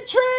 the truth.